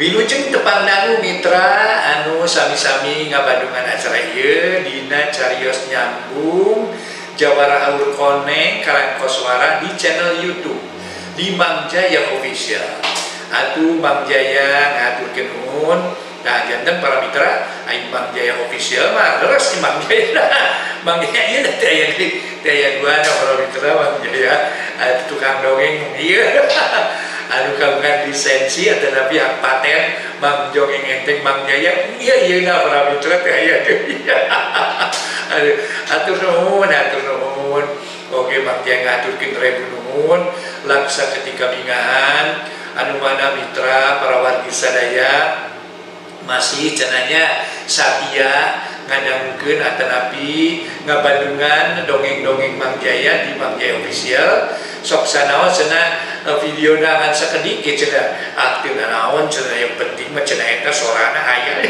Wilujeng tepang dangu mitra anu sami-sami ngabandungan acara ieu dina carios nyambung Jawara Aur Koneng Karang Koswara di channel YouTube di Mang Jaya Official. Atuh Mang Jaya ngaturkeun nuhun Nah, jantan para mitra, aing Mang Jaya official mah terus si Mang Jaya. Mang Jaya ieu teh aya aya dua para mitra Mang Jaya tukang dongeng ieu. anu kagungan lisensi atau nabi hak paten mang jongeng enteng mang jaya iya iya na para mitra teh aya aduh atur nuhun atur nuhun. Oke mang jaya ngaturkeun rebu nuhun. Laksa ketika bingahan anu mana mitra para wargi sadaya. Masih cenanya Satya nabi ngabandungan dongeng-dongeng Mang Jaya di Mang Jaya official. Sok sanaon cenah Eh, video dengan sedikit cina. Ah, Aktif dan awan cina yang penting mah cina itu sorana ayah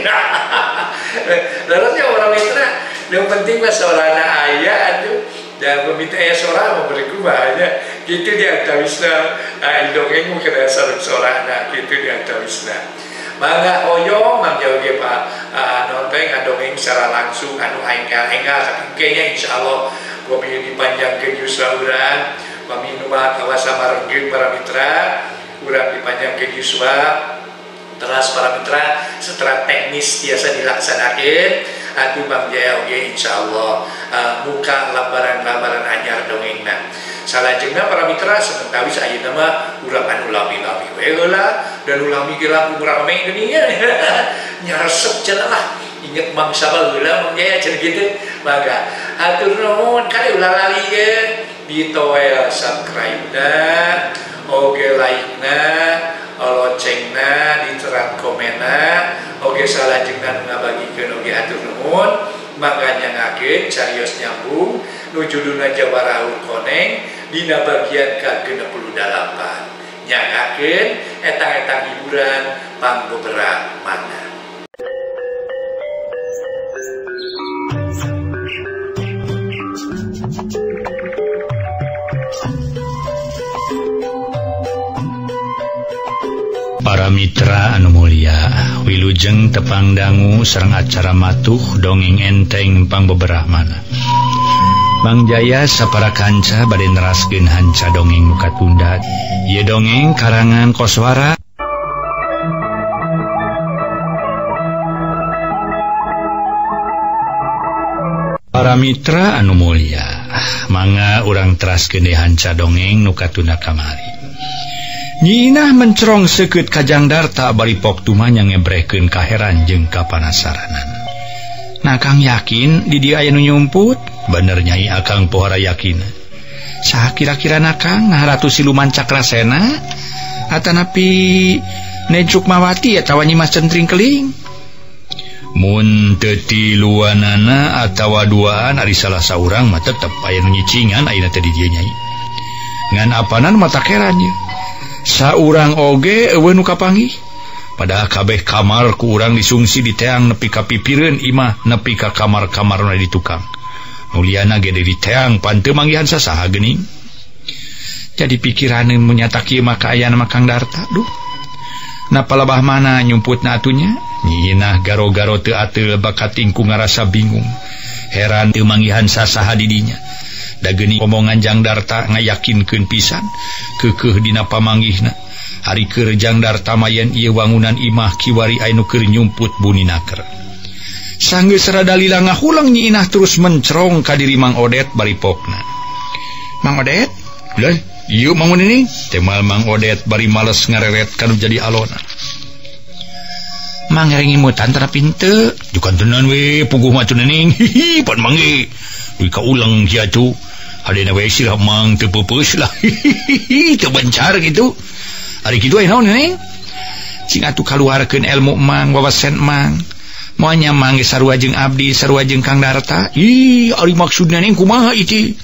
lalu orang itu nah, yang penting mah sorana ayah aduh dan meminta ayah sorana memberiku kubahnya gitu dia tawisna nah, dongeng mungkin ada sarung sorana gitu dia tawisna mangga hoyo mangga oge pak. Ah, uh, nonteng dongeng secara langsung anu enggal enggal tapi kayaknya insya Allah gue dipanjangkan justru orang paminua kawasa margi para mitra urat dipanjang ke Yuswa teras para mitra setelah teknis biasa dilaksanakan aduh Bang Jaya oke insya Allah uh, muka lambaran-lambaran anyar dongeng nah salah jengna para mitra sementara saya nama urapan ulami lami wela dan ulami gila umur main ini ya nyarsep celah inget mangsa bahula Bang Jaya jadi gitu. Maka atur namun kali ular lali ya ditoel subscribe-na oge like-na loncengna diterat komena oge salajengna ngabagikeun oge atur nuhun makanya ngage carios nyambung nujuduna jabaraun koneng dina bagian ka 68 nyagakeun etang-etang hiburan pangbeberang mana. para Mitra Anu Mulia. Wilujeng tepang dangu Serang acara matuh dongeng enteng pang beberapamana Bang Jaya sapara kanca badai neraskeun hanca dongeng muka tundat ye dongeng karangan koswara. Para Mitra Anu Mulia. Manga orang teraskeun gede hanca dongeng nuka tunda kamari. Nyinah mencerong sekut kajang darta baripok tumanya ngebreken kaheran jeng kapanasaranan. Nakang yakin di dia nu nyumput, bener nyai akang pohara yakin. Sah kira-kira nakang ngaharatu siluman cakrasena, atanapi nencuk mawati atawa nyimas centring keling. Mun teti luanana atawa duaan ari salah saurang mah tetep aya nu nyicingan ayeuna teh di dieu nyai. Ngan apanan mata kerannya. saurang oge nu kapangi? Padahal kabeh kamar ku urang disungsi di teang nepi kapipirun Imah nepi ka kamar-kamar na di tukang. Muliana gede di teang pante manggihan sasaha gening jadi pikiran nyata kieu maka kaayaan nama Kang Darta duh. Napa labah mana nyumput atunya? Nyinah garo-garo teu ateul bakat tingku ngarasa bingung. Heran teu manggihan sasaha didinya. dageni omongan Jangdarta ngayakinkeun pisan. Keukeuh dina pamanggihna. Hari Darta mayen ieu wangunan Imah Kiwari Ainukir yumput Buninaker rada lila ngahuleng Nyi Inah terus mencerong kadiri Mang Odet bari pokna Mang Odet? Leh, ieu mangun ini? Temal Mang Odet bari males ngareret kan jadi alona. Mangrengi mutan tara pinte Jukan tenan we puguh macu nening. Hihi pan mangi. Duit ka ulang jatuh mencar gitu. Hari tuh keluarkan ilmu Mang wawasan Mang. Maunya mangge sarwajeng Abdi sarwajeng Kang Darta. Ih ari maksudna ning kumaha iki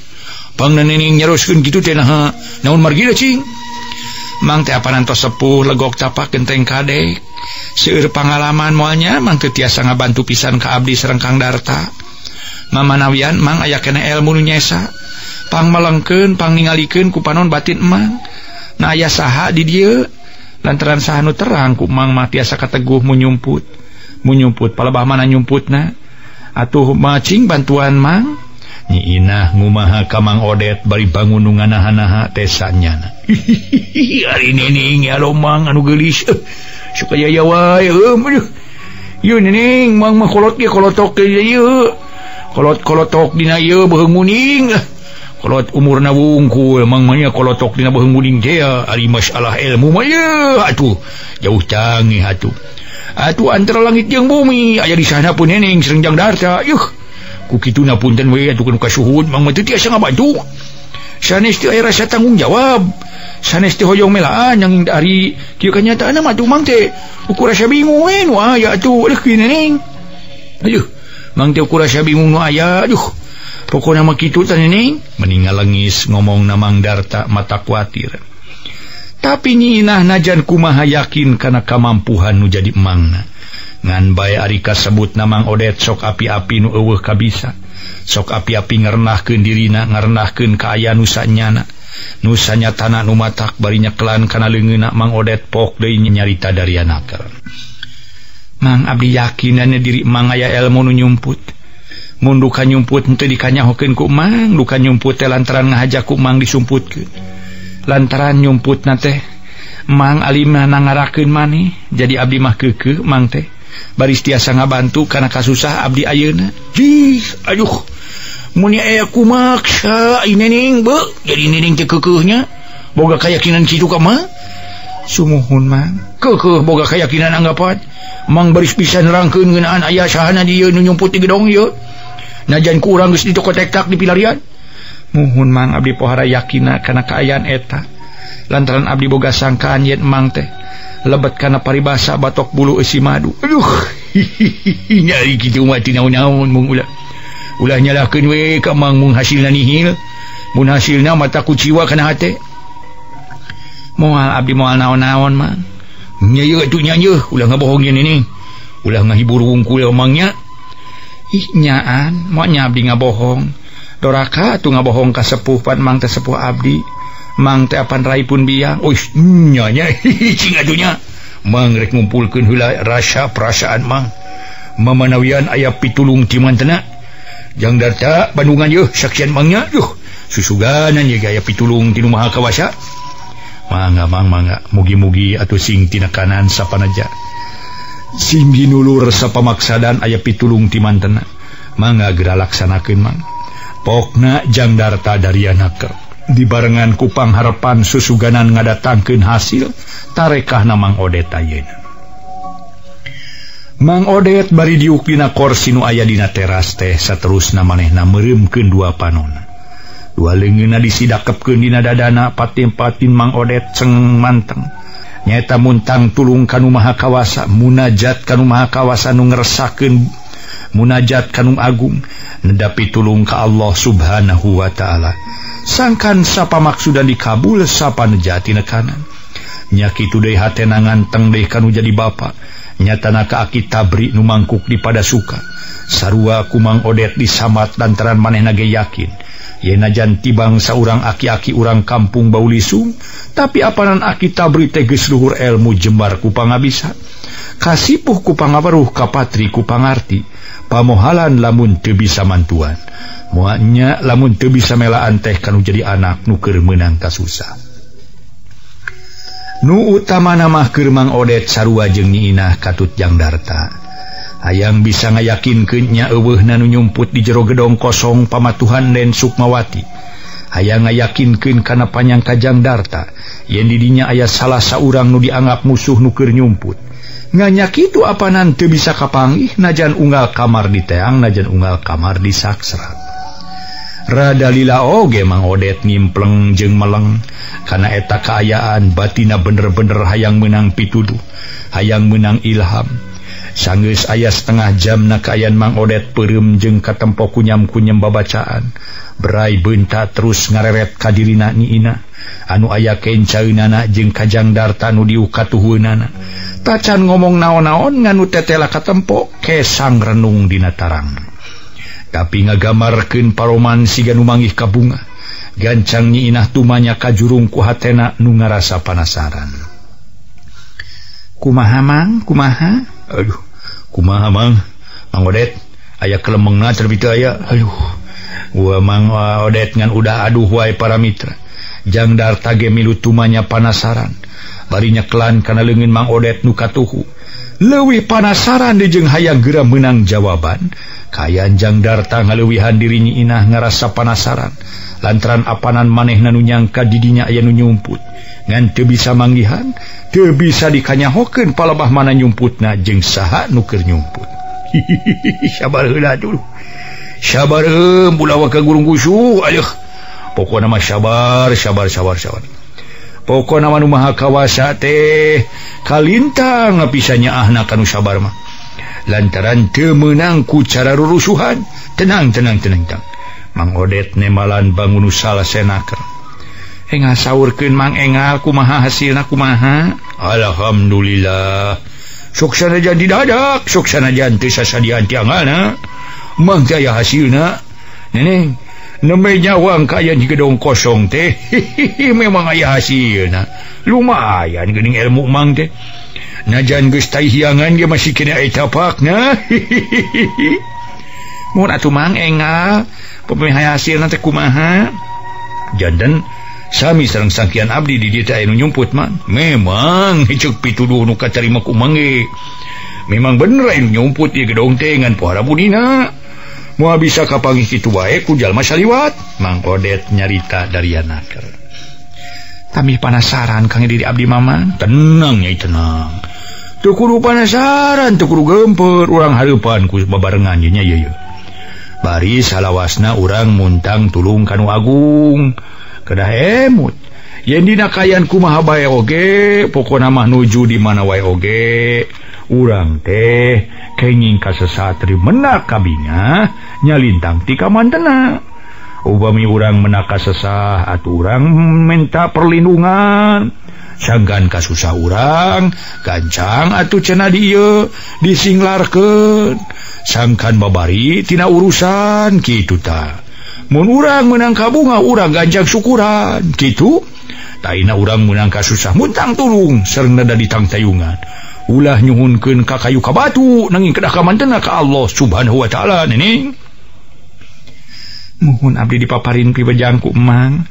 pangna ning nyaroskeun kitu teh naha naon margi cing? Mang teh aparantos sepuh legok tapak genteng kadek. Seueur pangalaman moalnya mang teu tiasa ngabantu pisan ka Abdi sareng Kang Darta. Mamanawian mang aya kena ilmu nu nyesa. pang ku kupanon batin emang. Nah aya saha di dia lantaran sahanu terang kumang matiasa kateguh menyumput menyumput palabah mana nyumput na atuh macing bantuan mang? Nyi inah ngumaha kamang odet bari bangunungan naha-naha tesanya hari ini lomang anu gelis eh, suka ya wae eh, yun nining mang mah kolot ge kolotok ge yeu kolot kolotok dina yeu beuheung muning. Eh, kalau umur dina beuheung kalau tokding dia masalah ilmu atuh. Jauh canggih atuh. Atuh antara langit yang bumi. Aya di sana pun neneng serenjang darta. Yuh. Kituna punten we atuh kana kasuhun mang teu tiasa ngabantu. Sanes teu aya rasa tanggung jawab. Sanes teu hoyong melaan yang dari kieu kanyataanna mah atuh mang teh ukur rasa bingung we nu aya atuh. Leuh kieu neneng aduh mang teh ukur rasa bingung nu aya aduh pokok nama Kining meninggal lengis ngomong namang darta mata khawatir tapi nyiinah najan kumaha yakin karena kemampuan nu jadi emangna ngan bay Arika sebut namang odet sok api-api nu nuuh kabisa. Sok api-api ngernahken dirina ngernahken keaya nusanyana nusanya tanah numatak barinya kelan karena lengenak mang odet pok nyarita dari anaker. Mang Abdi yakinannya diri mang aya ilmu nu nyumput. munduka nyumput untuk dikanya ku kumang duka yumput lantaran ngahaja kumang disumput ke. Lantaran nyumputna teh mang Alimah nangarakeun maneh. Jadi Abdi mah keke mang teh. Baris tiasa ngabantu karena kasusah Abdi Ayeuna. Jis aduh muni aya kumaksa inening be. Jadi nening teh kekehnya. Boga keyakinan kitu ka mah. Sumuhun mang. Kekeh boga keyakinan anggapan. Mang baris pisan rangkeun ngeunaan aya sahana dieu nu nyumput di gedong ieu. najan kurang di toko tektak di pilarian. Muhun mang Abdi pohara yakina karena keayaan eta. Lantaran Abdi boga sangkaan yet emang teh. Lebet karena paribasa batok bulu isi madu. Aduh nyari gitu mati naon-naon mung ulah. Ulah nyalahkeun we ka mang mung hasilna nihil. Mun hasilna mata kuciwa kana hate. Moal abdi moal naon-naon mang nya yeuh atuh nya yeuh ulah ngabohongkeun ini. Ulah ngahibur wungkul emangnya. nyaan maunya Abdi nga bohong doraka tuh nga bohong ka sepupan mang sepuh Abdi. Mang tepan Rai pun biang nyanyanya mangrek ngumpulkan hula rasa perasaan mang. Memenawian ayah pitulung timan tenak jang data Bandungan yuk saksian mangnya yuh susuganan ya gaya pitulung di rumah kawasa mangga mang mangga mugi-mugi atau sing tina kanan sapanaja. Simbi nulur sa pamaksadan aya pitulung ti mantena manga geralaksanakeun mang pokna jangdarta dari anaker dibarengan kupang harapan susuganan ngadatangkeun hasil tarekah namang odet ayena Mang Odet bari diukdina korsinu aya dina teras teh saterusna manehna meremkeun dua panona. Dua leungeunna disidakepkeun dina dadana patin-patin Mang Odet ceng manteng. nyata muntang tulung Kanu Mahakawasa munajat Kanu Mahakawasa nu ngersakeun munajat kanu Agung nedapi tulung ka Allah subhanahu Wa ta'ala. Sangkan sapa maksudan dikabul sapa nejati nekanan. Nyaki Day hatenangan teng deh kanu jadi Bapak nyatana aki tabri numangkuk di pada suka. Sarua kumang odet disamat lantaran maneh nage yakin. najan tibang bangsa aki-aki urang kampung Baulisung tapi apanan aki tabri teges Luhur ilmu Jembar kupang bisa Kasipuh kupangabaruh kapatri kupangarti pamohalan lamun te bisa mantuan. Muanya lamun te bisa melaan teh kan jadi anak nuker menang kasusah Nu utama nama Mang Odet sarua jeng Niinah Katut Jangdarta ayaang bisa ngayakinkenya euwuh nanu nyumput di jero gedong kosong pamatuhan dan Sukmawati. Aya ngayakinken karena panjang kajang darta. Yang didinya ayah salah seorang nu dianggap musuh nuker nyumput. Nganyak itu apa nanti bisa kapanggih najan unggal kamar di teang najan unggal kamar di saksrat radalila oge mang odet nimpleng jeng meleng. Karena eta keayaan batina bener-bener hayang menang pituduh hayang menang ilham. sanggus ayah setengah jam kaayan Mang Odet Perum jeung katempo kunyam kunyam babacaan. Berai benta terus ngareret kadiri naniina anu aya kenca nana jeung kajangdar nu diukatuhu nana tacan ngomong naon-naon nganu tetela katempo kesang renung dina tarang. Tapi ngagamarkeun paroman siga nu manggih ka kabunga gancang nyiinah tumanya kajurung kuhatena nu ngarasa panasaran. Kumaha mang? Kumaha? Aduh. kumaha Mang? Mang Odet aya kelemengna terbit aya. Aduh gua Mang Odet ngan udah aduh wae para mitra. Jangdar tage milu tumanya panasaran. Barinya kelan kana lengin Mang Odet nu katuhu. Leuwih panasaran dijeng hayang geura menang jawaban. Kayanjangdarta ngaluwihan dirinya inah ngerasa panasaran. Lantaran apanan maneh nanunyangka didinya aya nu nyumput. Ngan teu bisa manggihan teu bisa dikanyahokeun palebah mana nyumputna jeung saha nu keur nyumput. Sabar heula dulu. Sabar eh, bulawa ka gurung gusu aduh pokona mah sabar sabar sabar sabar. Pokona mah nu maha kawasa teh kalintang pisanya ahna kanu sabar mah. lantaran kemenangku cara rurusuhan. Tenang tenang tenangtang Mang Odet nemalan bangun salah senaker. Enga sahurkan mang engal kumaha hasil kumaha? Alhamdulillah. Suksana jadi dadak suksana janti sasa diantiangana mang jaya hasilna. Neneng namanya nyawang kaya di gedong kosong teh. Memang ayah hasil lumayan gening ilmu mang teh. najan Gustai hiangan dia masih kena capaknya mun atuh mang engal pemihaya hasil nanti kumaha? Jadan sami sareng sangkian abdi di dieu anu nyumput man. Memang hicuk pituduh nu kacarima ku mangge. memang bener anu nyumput ieu gedong teh ngan pohara budina moal bisa kapanggih kitu bae ku jalma saliwat. Mang odet nyarita dari anaker. Kami panasaran kang diri abdi mamang. tenang nyai tenang. tukuru panasaran tukuru gemper orang harepanku babarengannya bari salahwana orang muntang tulung Kanu Agung. Kedah hemut. Yang dinakayanku Mahabaya oge pokok nama nuju di mana wa oge. Urang teh kenging kasesatri menak kabinya nyalintang tika mantena Ubami urang menaka sesah atau orang minta perlindungan. sanggan kasusah urang gancang atuh cena dia disinglarkan sangkan babari tina urusan gituta menurang menangka bunga urang ganjak syukuran gitu Taina urang menangka susah mutang turung ser nada ditang tayungan. Ulah nyhunken ka kayu ka batu nanging kedakaman tena ka Allah subhanahu Wa ta'ala nening mohon Abdi dipaparin pibejangku emang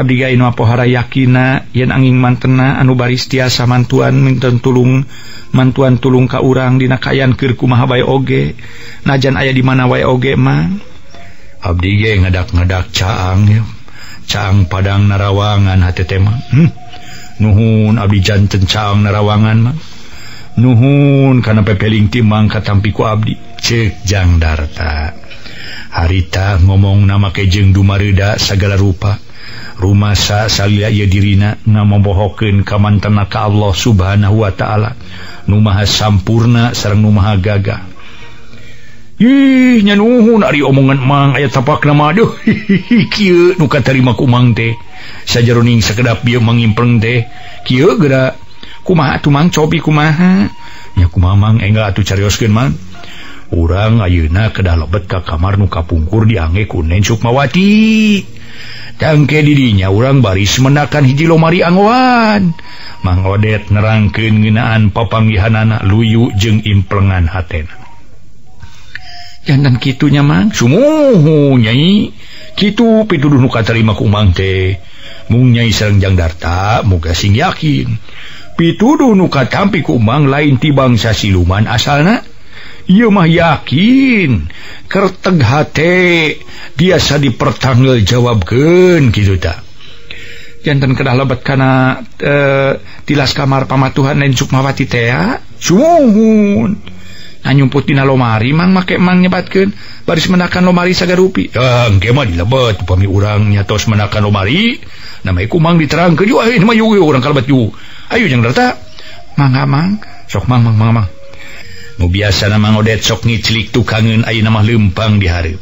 Abdigainu pohara yakina yen angin mantena anu baris tiasa mantuan minten tulung mantuan tulung ka urang dina kayan kirku mahabay oge najan aya di mana wae oge mang abdi ge ngadak-ngadak caang ya. Caang padang narawangan hati tema hmm. nuhun abdi janten caang narawangan mang nuhun karena pepeling timang katampiku abdi. Cekjang darta. Harita ngomong nama kejeng dumarida segala rupa. rumah saya dirina nga membohoken kamantanaka Allah subhanahu Wa ta'ala. Numaha sampurna sarang numaha gaga nya nuhun ari omongan mang aya tapak nama aduh nuka ku mang teh. Sajaroning sekedap dia mengimpleng teh kieu gerak kumaha tumang cobi kumaha? Nya kumamang enggak atuh carioskeun mang. Urang ayeuna kedah lebet ka kamar nu kapungkur diangge ku Nen Sukmawati tangke didinya urang baris menakan hiji lomari angwan mang odet nerangkeun ngeunaan papanggihanana luyu jeung implengan hatena. Jantan kitunya mang? Sumuhu nyai. Kitu pituduh nu katarima ku mang teh. Mung nyai sarengjang darta muga sing yakin. Pituduh nu katampi ku mang lain ti bangsa siluman asalna. mah yakin. Kerteg hate biasa dipertanggel jawabkan gitu tak jantan kedah lebat karena e, tilas kamar pamatuhan dan Sukmawati tea cuman nyumput dina lomari mang make mang nyebatkan baris menakan lomari sagarupi ya engke mah dilebet upami urang nyatos menakan lomari. Nama iku mang diterang ke juga ini mah yuyu orang kalabat juga ayo jangan data mang mang. Sok mang mang mang mang. biasa nama ngodet sok ngicilik tukangen A nama lempang dihari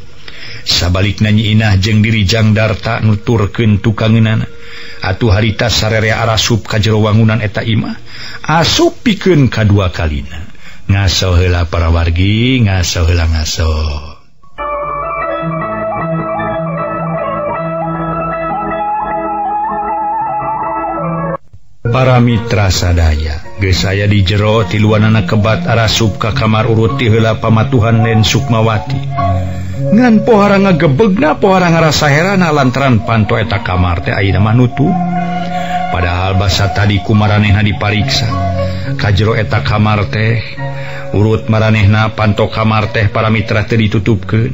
sabalik nanyi inah jeng dirijang darta nuturken tukangenan atuh harita sarere arasup ka jero wangunan eta Imah asup piken kadua kalina. Ngaso hela para wargi ngaso hela ngaso. Para mitra sadaya. saya di jero tiluan anak kebat arah subka kamar uruti hela pamatuhan Nen Sukmawati ngan pohara gebegna pohara ngerasa herana lantaran panto eta kamar teh ayeuna manutu. padahal basa tadi kumaranehna dipariksa ka jero eta kamar teh urut maranehna panto kamar teh para mitra teh ditutupkeun.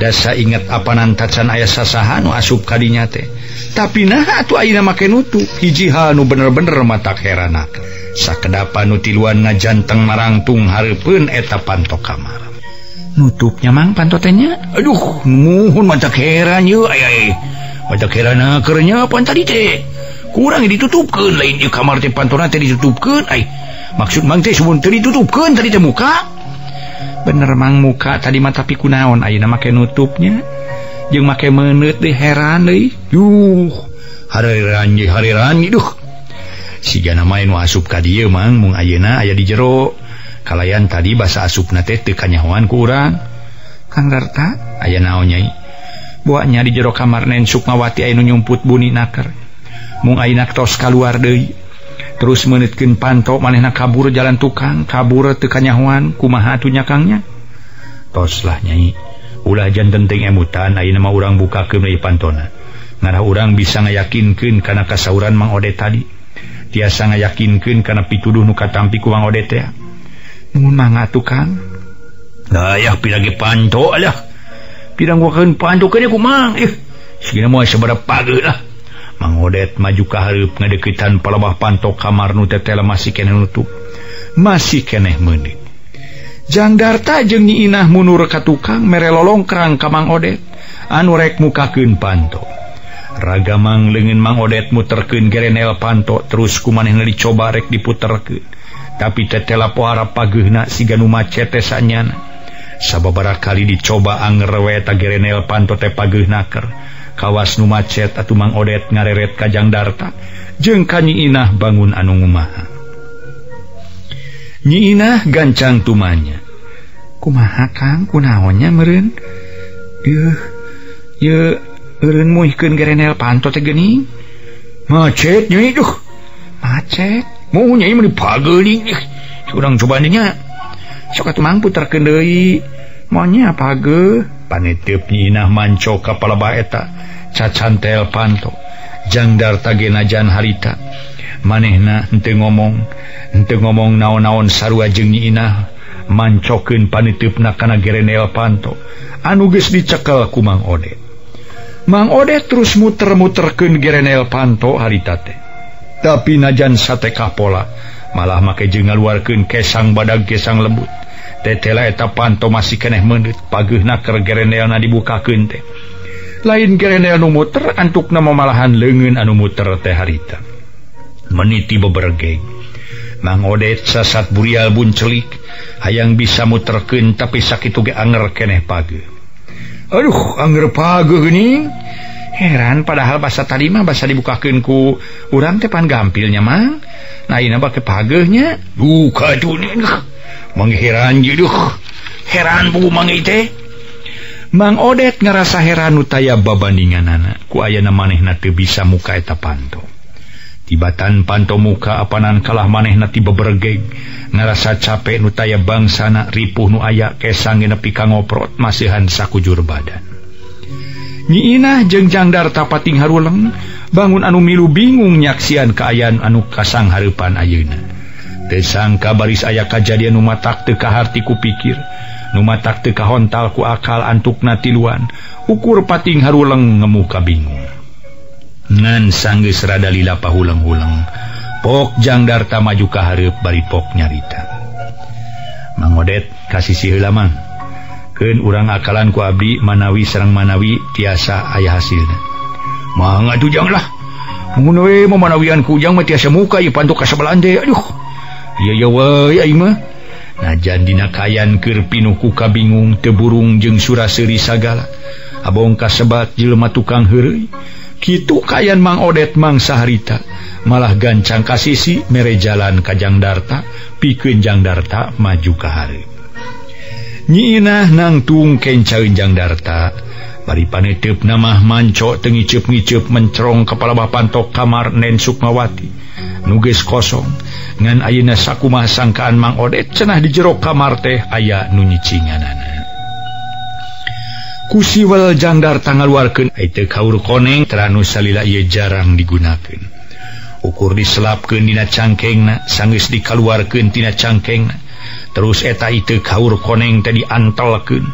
Dasa ingat apanan tacan ayah sasahan nu asup kadinya teh. Tapi nah atuh ayeuna make nutup. Hiji hal nu bener-bener mata herana sakedapan nu tiluan ngajanteng marangtung hareupeun eta panto kamar. Nutupnya mang pantotenya aduh nuhun mata heran yeuh aya mata herana kernya pan tadi teh. Kurang ditutupkeun lain. Ieu kamar teh pantona teh ditutupkeun. Ai maksud mang ditutupkan tadi muka. Bener mang muka tadi mata tapi kunaon ayeuna make nutupnya. Jeung make menit di heran yuh hari ranji hari ranji duh siga main asup ka dieu mang. Mung ayeuna aya di jero. Kalayan tadi bahasa asup teh teu kanyahoan ku urang Kang Garta aya naon nyai? Buaknya di jero kamar nen Sukmawati ayeuna nyumput buni naker. Mung ayeuna tos kaluar deui. terus menitkin pantok manehna kabur jalan tukang kabur tekanyawan kumaha tunyakangnya toslah nyai. Ulah jan emutan ayo nama orang buka ke pantona. Ngarah orang bisa ngayakinkan karena kasauran Mang Ode tadi. Tiasa ngayakinkan karena pituduh nuka tampi ku Mang Ode teh mun mangga tukang. Dayah pilagi panto lah. Pidang gua panto kene ku mang. Eh segini mau sabada pagi lah. mangodet maju kaharp ngadekitan palabah pantok kamar nu tetela masih kene nutup. Masih keneh Darta jangdarta Nyi Inah munur ka tukang mere lolongkrang ka Mang odet anu rek mukakeun panto ragamang Leungeun mang odet muterkeun gerenel panto terus kumanehna dicoba rek diputerkeun. Tapi tetela pohara pageuhna siga nu macete sanyana. Sababaraha kali dicoba anger we ta gerenel panto teh pageuna keur. kawas nu macet atau Mang Odet ngareret Kajang Darta jeng kanyi inah bangun anu ngumaha. Nyi inah gancang tumanya kumaha Kang? Kunaonnya meren yuh yuh eureun muihkeun gerenel panto teh geuning. Macet nyai duh. Macet. Mau nyai mah dipageling urang coba nya sok atuh mang puterkeun deui. Monya page panitipnyiinah manco kapalabaeta cacan telpanto jangdar tagenajan harita. Manehna henteu ngomong ente ngomong naon-naon sarua jeng nyiinah mancokeun panitipna kana gerenel panto. Anu geus dicekel ku Mang Odet Mang Odet terus muter-muterkeun gerenel panto harita teh. Tapi najan sate kapola malah make jeung ngaluarkeun kesang badag kesang lembut tetela eta panto masih keneh menit pagi naker gerenel na dibuka kente lain gerenel nu muter antuk nama malahan lengen anu muter teh harita. Meniti bebergeng mangodet sasat burial buncelik hayang bisa muterken tapi sakit ge anger keneh pagi aduh anger pagi geni heran padahal bahasa tadi mah bahasa dibukakanku urang tepan gampilnya mang. Nah ini apa kepagenya duka dunia mengheran juduh heran Bu mangite Mang Odet ngerasa heran utaya babandingan anak. Ku ayana manehna teu bisa muka eta panto. Tibatan panto muka apanan kalah manehna tiba bergeg ngerasa capek nutaya bangsana ripuh nu aya kesang nepi ka ngoprot masihan sakujur badan. Nyi Inah jeung jangdar tapating haruleng. Bangun anu milu bingung nyaksian keayaan anu kasang harapan ayeuna. tesangka baris aya kejadian Numa taktekahatiku pikir. Numa kahontal ku akal antuk natiluan ukur pating haruleng ngemuka bingung. Ngan sanggeus rada lila pahuleng-huleng pok jangdarta majuka hareup bari pok nyarita. Mangodet kasih mang. Keun urang akalan ku Abdi manawi Serang manawi tiasa ayah hasilnya manawian ku ujang mah tiasa muka pantuk kas Belanda aduh. najjandina Kayankirpinuku ka bingung teburung jeung suraseri sagala. Abong kasebat Jelma tukang Heri Kitu Kayan Mang Odet mangsa harita malah gancang kasisi mere jalan Kajang Darta pikenjang Darta maju ka hari nyiinah nangtung kencaunjang Darta. Bari panetep nama mancok tengicep-ngicep mencerong kepala Bapak Tok kamar Nen Sukmawati. Nuges kosong. ngan ayeuna sakumah sangkaan Mang Odet cenah di jero kamar teh aya nu nyicinganana. Kusiwel jangdar tanggal warken itu kaur koneng teranu salila ia jarang digunakan ukur diselapkan dina cangkeng na dikaluarkeun dikaluarkan tina cangkeng na terus eta itu kaur koneng tadi diantelkeun.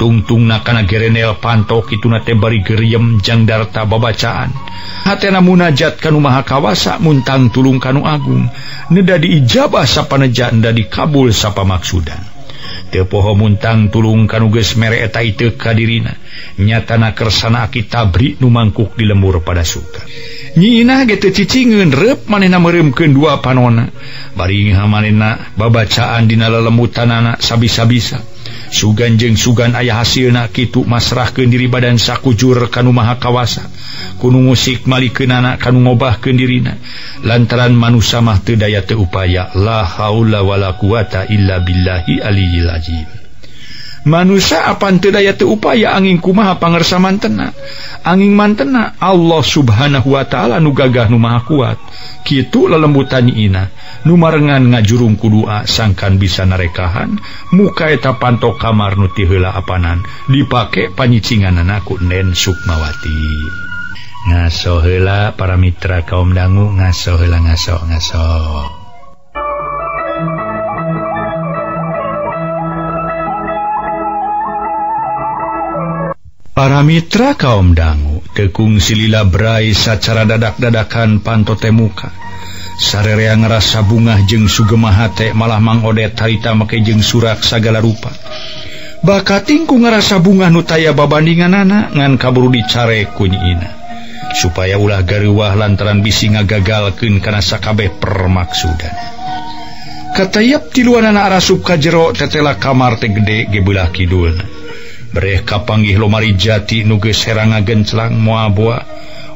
tungtung nakana gerenel pantok itu nate bari geriem jangdarta babacaan. Hatena munajat kanu maha kawasa muntang tulung kanu agung. Neda diijabah sapaneja nda dikabul sapa maksudan. Tepoho muntang tulung kanu geus mere eta itu kadirina. Nyatana kersana aki tabri nu mangkuk di lembur pada suka. Nyina gitu cicingeun rep manena meureumkeun dua panona. Bari manena babacaan dina lelembutanana sabis-sabisa suganjeng sugan ayah hasilna Kitu masrahkan diri badan sakujur kanu maha kawasa. Kuno musik Malikenana kanu ngobah kedirina lantaran manusia mah tedaya teupaya la haula wala quwata illa billahi aliyil azim. manusia apantedaya tuh upaya angin kumaha pangersa mantena angin mantena Allah subhanahu Wa ta'ala nu gagah nu maha kuat. Kitu lelembutani Ina. Numarengan ngajurung kudua sangkan bisa narekahan. Muka eta panto kamar nuti hela apanan. Dipake panyicingan anakku Nen Sukmawati. Ngaso hela para mitra kaum dangu ngaso hela ngaso ngaso. para Mitra kaum dangu tekung silila Brai secara dadak-dadakan pantote muka. Sarerea ngerasa bungah jeng sugemahate malah mangodet harita make jeng surak sagala rupa. Bakatingku ngerasa bungah nutaya babandingan anak ngan kaburu dicare kunyiina supaya ulah gariwah lantaran bisi ngagagalkeun kana sakabeh permaksudan. Katayap tiluan anak ka jero tetela kamar tegede gebelah kidulna. Bre kapanggih lomari jati nuges seranga genclang muabua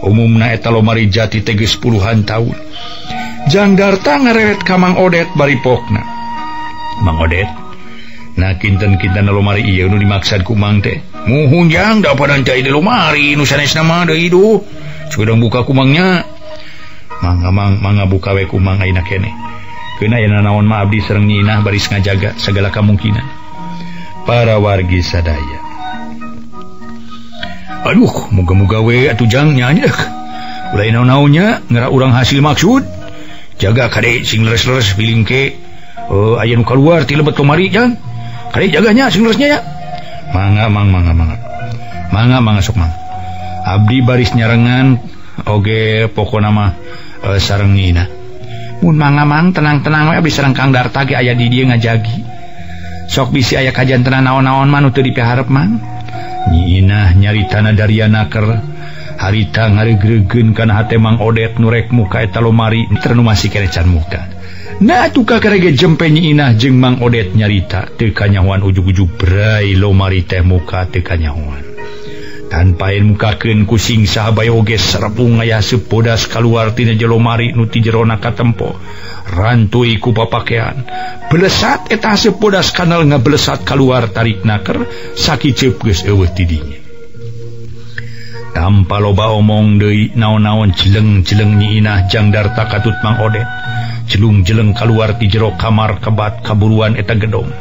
umum naeta lomari jati teges puluhan tahun janggarta ngareret kamang odet bari pokna Mang odet? Nah kinten kinten lomari iya nu dimaksud kumang teh? Muhunjang da padan cai di lomari nu sanes nama da hidu sudah buka kumangnya mangga mang mangga buka we kumang aina kene. Kena yana naon ma abdi sereng nyinah baris ngajaga segala kemungkinan para wargi sadaya. Aduh muga-mugawe atujangnya mulai na-naunya ngera urang hasil maksud. Jaga kadek sing feeling ke. Uh, aya muka luar ti lebet kemari jang. Kadek jaganya singnya ya. Mangga mang mangga mangga mangga mangga sok mang Abdi baris nyarengan oge pokok nama eh, uh, sareng nina mun mangga mang tenang-tenang we abdi sareng Kang Darta ge aya di dia ngajagi. Sok bisi aya kajian tenang naon-naon mah nu teu dipiharep mang. nyiinah nyari tanah dari naker harita ngaregregen kan Hatemang Odet nurek muka etalomari ternomasi kerecan muka. Nah tuka kerege jempe nyiinah jeng Mang Odet nyarita tekanyawan ujug-ujug berai lomari teh muka tekanyawan tanpain mukaken kusing sahabat yoges serrepung ayah sepodas keluar tina jelomari nuti jerona katempo. rantui ku papakean. Belesat eta sepodas kanal ngabelesat keluar tarik naker sakit cepges ewe tidinya. Tanpa loba omong dei naon-naon jeleng-jeleng nyiinah jangdar takatut Mang Odet. Jelung-jeleng keluar di jero kamar kebat kaburuan eta gedong.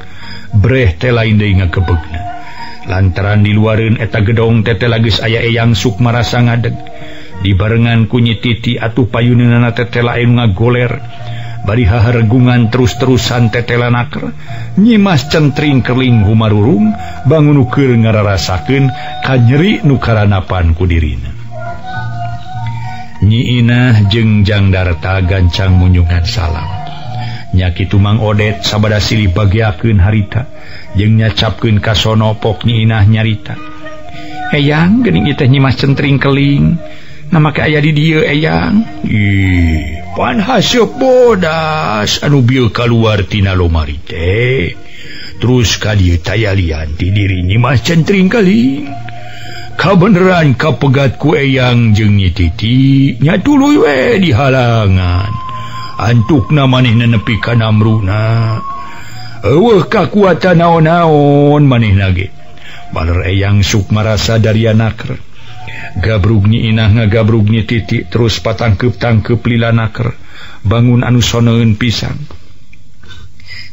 Breh teh lain dei ngakebegna. Lantaran di luarin eta gedong tete lagis ayah eyang suk marasa ngadeg. Di barengan kunyi titi atuh payunana tete lain ngagoler. bari terus-terusan tetela naker nyimas centring keling humarurung bangun nukir ngararasaken kanyeri nukaranapan kudirina nyiinah jengjang darta gancang munyungan salam. Nyaki tumang odet sabada silih bagiakeun harita jeung nyacapkeun kasono pok nyiinah nyarita. Eyang geuning teh nyimas centring keling nama aya di dia eyang bodas. Anu bieu kaluar keluartina lomari teh. Terus kali tayalian lianti diri nyimas centring kali. Kau beneran kau pegat kueyang jengnyi titiknya dulu we di halangan. Antuk namani nenepi kanamruna eueuh kekuatan naon-naon maneh nage. Baler eyang Sukma rasa dari anakre gabrugni inah ngagabrugni titik terus patangkep tangkep lila naker. Bangun anu soneun pisang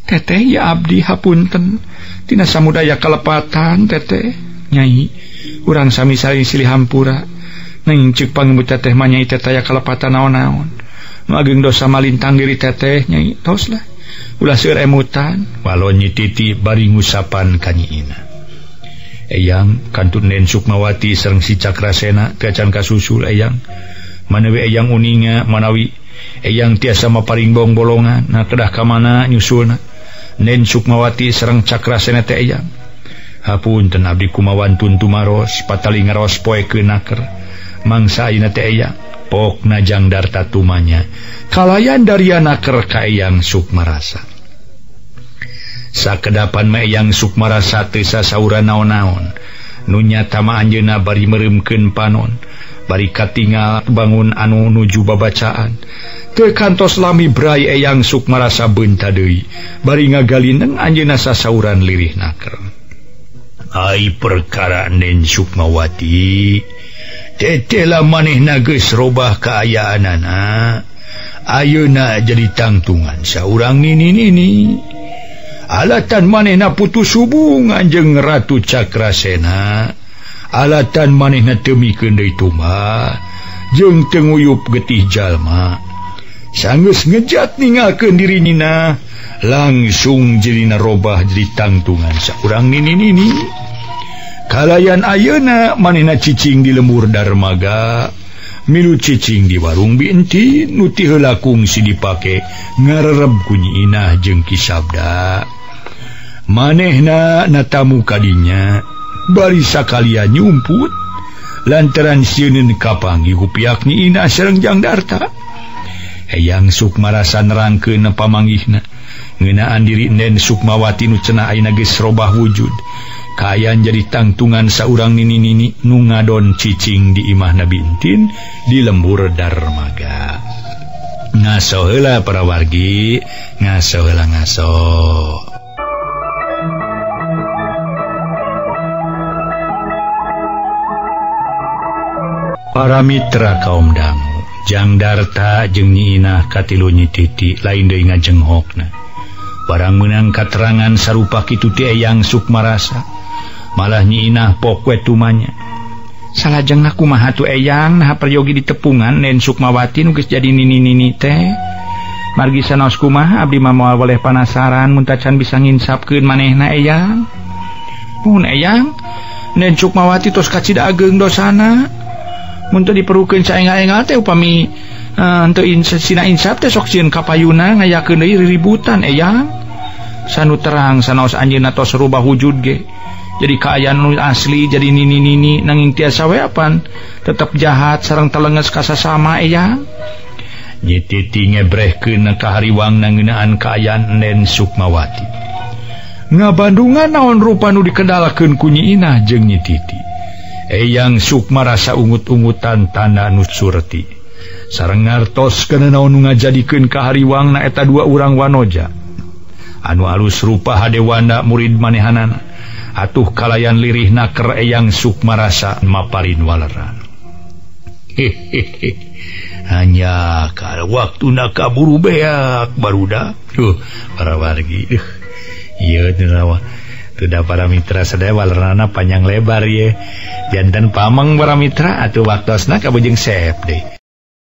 teteh ya abdi hapunten. Tina samudaya kalepatan teteh. Nyai urang sami sari silih hampura. Nengcik cek pangemut teteh manyai teteh ya kalepatan naon-naon. Nu ageng dosa malintang diri teteh nyai. Tos lah ulah seueur emutan. Walau nyititi bari ngusapan kanyiina Eyang kantun Den Sukmawati serreng si Cakrasena kacan kasusul Eyang. Manawi Eyang uninga manawi. Eyang tiasa maparingbong bolongan nah kedah ka mana nyusul Nen Sukmawati serreng Cakrasena Eyang. Hapun ten Abdi Kumawan tuntu maros patali ngaros poe kenaker mangsa ayeuna teh Eyang. Pok najang darta tumanya. Kalayan dari naker ka Eyang Sukmarasa. sakedapan mayang Sukmara satesa saura naon-naon. Nunya tama Anjena bari meremken panon. Bari katingal bangun anu nuju babacaan. Ke kantos lami brai eyang Sukmarasa bentadei bari ngagalineng Anjena sasauran lirih naker. Hai perkara Nen Sukmawati. Tetela maneh nages robah keayaan anak Ayeuna jadi tangtungan seorang nini nini alatan manehna putus hubungan jeung Ratu Cakrasena alatan manehna temi Kendai tuma jeng tenguyup getih jalma. Sanggus ngejat ningalken diri Nina langsung jelina robah jadi tangtungan seorang Nini Nini. Kalayan ayeuna manehna cicing di lembur Darmaga milu cicing di warung binti nutihla kungsi dipake ngarerep kunyi inah jengki Sabda manehna natamu kanya barisa kalian nyumput lantaran siun kapangi hupiakni Ina serengjang Darta. Eyang Sukmarasan rangke nepamanggihna ngenaan diri Nen Sukmawati nu cena Ainages robah wujud. Kayan jadi tangtungan seorang nini nini nu ngadon cicing di imah nabintin di lembur Darmaga. Ngasola para wargi ngasola ngaso. para Mitra kaum dangu jangdarta jeng nyiinah katilunyi titik lain de ngajeng hokna. Barang menang katerangan sarupa Kituti yang Sukmarasa malah nyiinah pokwe tumanya. Salahjeng aku mahatu eyang nah peryogi di tepungan Nen Sukmawati nukis jadi nini nini teh margisa naoskumah Abdi mama boleh panasaran muntacan bisa nginsapkeun manehna eyang. Pun eyang Nen Sukmawati tos kacida ageng dosana. untuk diperlukan sainga-engal teh upami eh, uh, untuk insina insap teh sok sieun kapayuna ngayakeun deui ributan eh, eyang sanu terang sanaos anjeunna tos rubah wujud ge. Jadi kaayaan nu asli jadi nini nini nanging tiasa weapan tetap jahat sarang telenges kasa sama eyang eh, nyititi ngebrehkeun kahariwang nangeunaan kaayaan Nen Sukmawati. Ngabandungan naon rupa nu dikendalakeun ku Nyi Inah jeung nyititi Eyang Sukma rasa ungut-ungutan tanda nusurti sarengartos ke naon ngajadikeun kahariwang na eta dua urang wanoja. Anu alus rupa Hadewanda murid manehanan atuh kalayan lirih naker Eyang Sukma rasa maparin waleran. Hehehe hanya kalau waktu nakaburu beak baruda tuh para wargi. Iya derawa tidak para Mitra sedaya warnana panjang lebar ye. Jantan pamang para Mitra atau waktu asna kabujeng sep deh.